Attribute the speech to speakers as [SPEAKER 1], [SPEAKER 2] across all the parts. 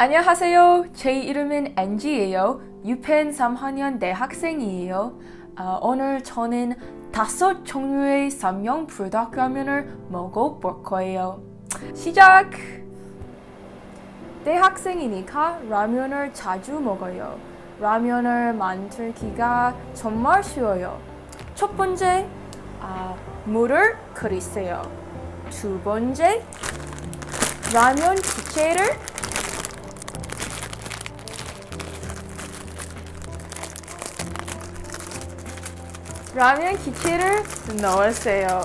[SPEAKER 1] 안녕하세요. 제 이름은 NG예요. 유펜 3학년 대학생이에요. 어, 오늘 저는 다섯 종류의 삼형 불닭라면을 먹어볼 거예요. 시작! 대학생이니까 라면을 자주 먹어요. 라면을 만들기가 정말 쉬워요. 첫 번째, 아, 물을 끓이세요. 두 번째, 라면 기체를 라면 기체를 넣으세요.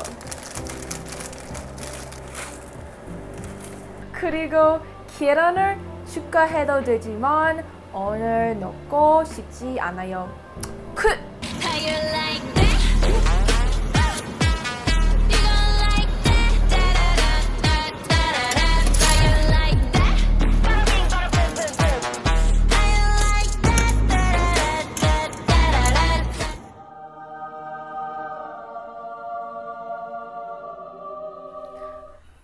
[SPEAKER 1] 그리고 계란을 추가해도 되지만 오늘 넣고 싶지 않아요. 끝!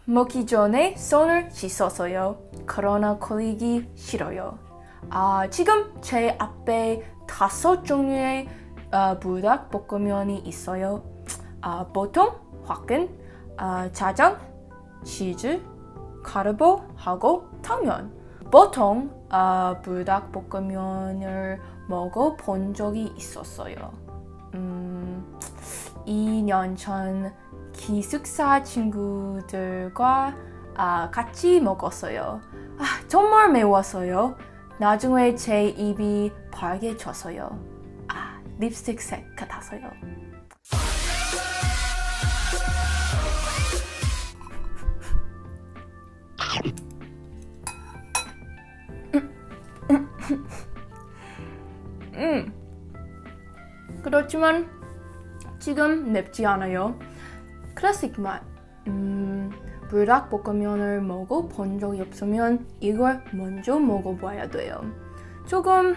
[SPEAKER 1] 먹기 전에 손을 씻었어요. 그러나 걸리기 싫어요. 아, 지금 제 앞에 다섯 종류의 아, 불닭볶음면이 있어요. 아, 보통, 화끈, 아, 짜장, 치즈, 가르보하고 타면. 보통 아, 불닭볶음면을 먹어본 적이 있었어요. 음, 2년 전 기숙사 친구들과 아, 같이 먹었어요. 아, 정말 매웠어요. 나중에 제 입이 빨개졌어요. 아, 립스틱 색 같아서요. 음. 그렇지만 지금 맵지 않아요. 클래식 맛. 음, 불닭볶음면을 먹어본 적이 없으면 이걸 먼저 먹어봐야 돼요. 조금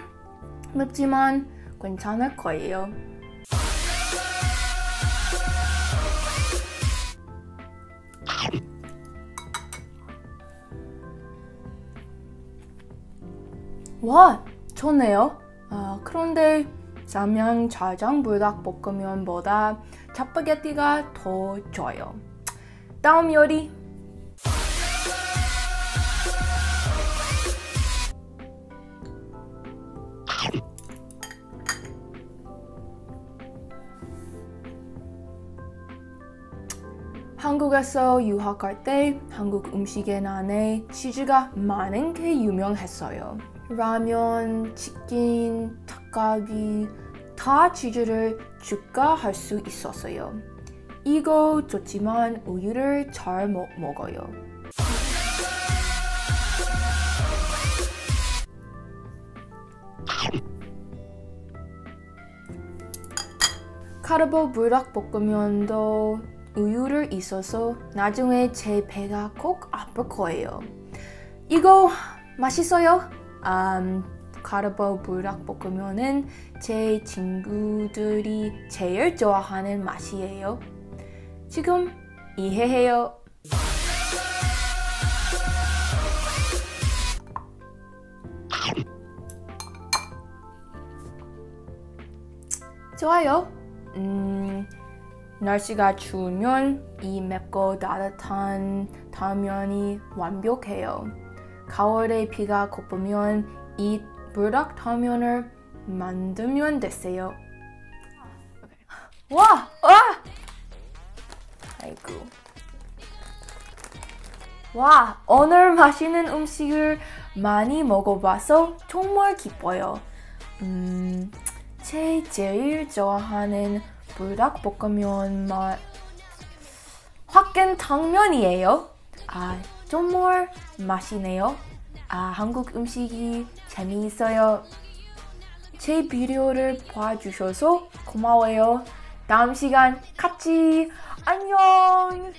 [SPEAKER 1] 맵지만 괜찮을 거예요. 와, 좋네요. 아, 그런데 쌈양 짜장 불닭볶음면보다 짜파게티가 더 좋아요. 다음 요리. 한국에서 유학할 때 한국 음식에 안에 치즈가 많은 게 유명했어요. 라면, 치킨, 닭갈비 다 치즈를 추가할 수 있었어요. 이거 좋지만 우유를 잘 못 먹어요. 카르보 불닭볶음면도 우유를 있어서 나중에 제 배가 꼭 아플 거예요. 이거 맛있어요? 음, 카르보 불닭볶음면은 제 친구들이 제일 좋아하는 맛이에요. 지금 이해해요. 좋아요. 음, 날씨가 추우면 이 맵고 따뜻한 타면이 완벽해요. 가을에 비가 고프면 이 불닭 타면을 만들면 됐어요. 와! 와! 아이고. 와, 오늘 맛있는 음식을 많이 먹어봐서 정말 기뻐요. 음, 제 제일 좋아하는 불닭볶음면 맛 화끈 당면이에요. 아, 정말 맛이네요. 아, 한국 음식이 재미있어요. 제 비디오를 봐주셔서 고마워요. 다음 시간 같이 안녕!